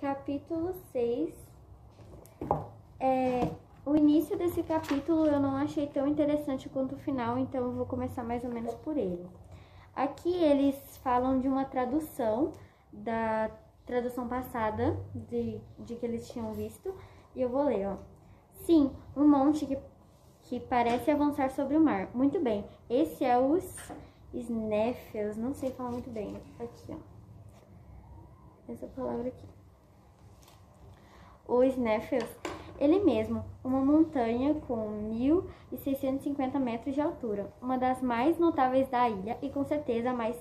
capítulo 6. É, o início desse capítulo eu não achei tão interessante quanto o final, então eu vou começar mais ou menos por ele. Aqui eles falam de uma tradução da tradução passada de, de que eles tinham visto, e eu vou ler, ó. Sim, um monte que, que parece avançar sobre o mar. Muito bem, esse é os Sneffels, não sei falar muito bem. Aqui, ó. Essa palavra aqui. O Sneffels, ele mesmo, uma montanha com 1.650 metros de altura, uma das mais notáveis da ilha e com certeza a mais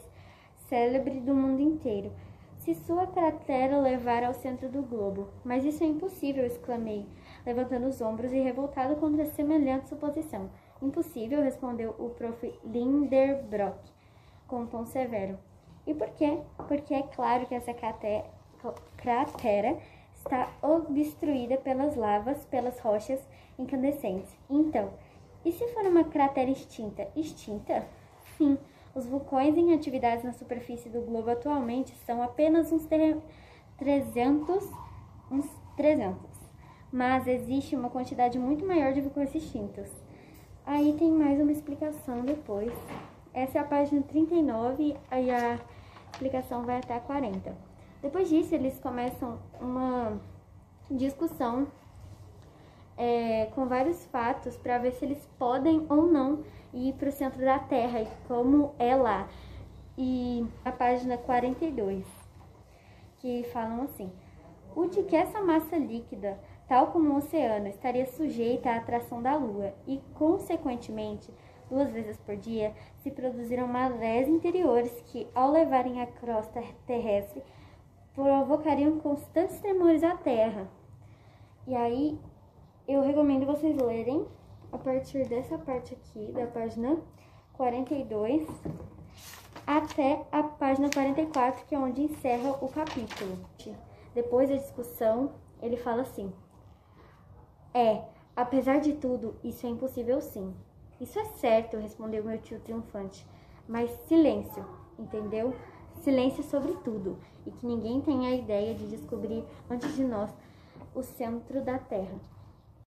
célebre do mundo inteiro. Se sua cratera levar ao centro do globo. Mas isso é impossível, exclamei, levantando os ombros e revoltado contra semelhante suposição. Impossível, respondeu o prof. Linderbrock, com um tom severo. E por quê? Porque é claro que essa cratera está obstruída pelas lavas, pelas rochas incandescentes. Então, e se for uma cratera extinta? Extinta? Sim, os vulcões em atividades na superfície do globo atualmente são apenas uns 300, uns 300. Mas existe uma quantidade muito maior de vulcões extintos. Aí tem mais uma explicação depois. Essa é a página 39 e a explicação vai até a 40. Depois disso, eles começam uma discussão é, com vários fatos para ver se eles podem ou não ir para o centro da Terra e como é lá. E a página 42, que falam assim: o de que essa massa líquida, tal como o oceano, estaria sujeita à atração da Lua e, consequentemente, duas vezes por dia, se produziram marés interiores que, ao levarem a crosta terrestre, provocariam constantes tremores à Terra. E aí, eu recomendo vocês lerem a partir dessa parte aqui, da página 42, até a página 44, que é onde encerra o capítulo. Depois da discussão, ele fala assim: É, apesar de tudo, isso é impossível sim. Isso é certo, respondeu meu tio triunfante. Mas silêncio, entendeu? Silêncio sobre tudo, e que ninguém tenha a ideia de descobrir antes de nós o centro da Terra.